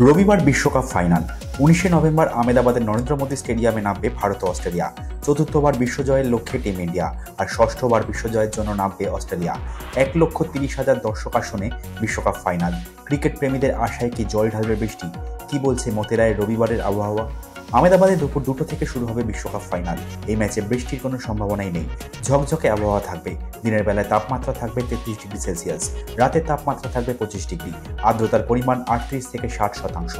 রবিবার বিশ্বকাপ ফাইনাল। উনিশে নভেম্বর আহমেদাবাদের নরেন্দ্র মোদী স্টেডিয়ামে নামবে ভারত অস্ট্রেলিয়া। চতুর্থবার বিশ্বজয়ের লক্ষ্যে টিম ইন্ডিয়া আর ষষ্ঠবার বিশ্বজয়ের জন্য নামবে অস্ট্রেলিয়া। এক লক্ষ তিরিশ হাজার দর্শক আসনে বিশ্বকাপ ফাইনাল। ক্রিকেট প্রেমীদের আশায় কি জল ঢালবে বৃষ্টি? কি বলছে মতেরায় রবিবারের আবহাওয়া? আহমেদাবাদে দুপুর দুটো থেকে শুরু হবে বিশ্বকাপ ফাইনাল। এই ম্যাচে বৃষ্টির কোনো সম্ভাবনাই নেই। ঝকঝকে আবহাওয়া থাকবে। দিনের বেলায় তাপমাত্রা থাকবে তেত্রিশ ডিগ্রি সেলসিয়াস। রাতের তাপমাত্রা থাকবে পঁচিশ ডিগ্রি। আর্দ্রতার পরিমাণ আটত্রিশ থেকে ষাট শতাংশ।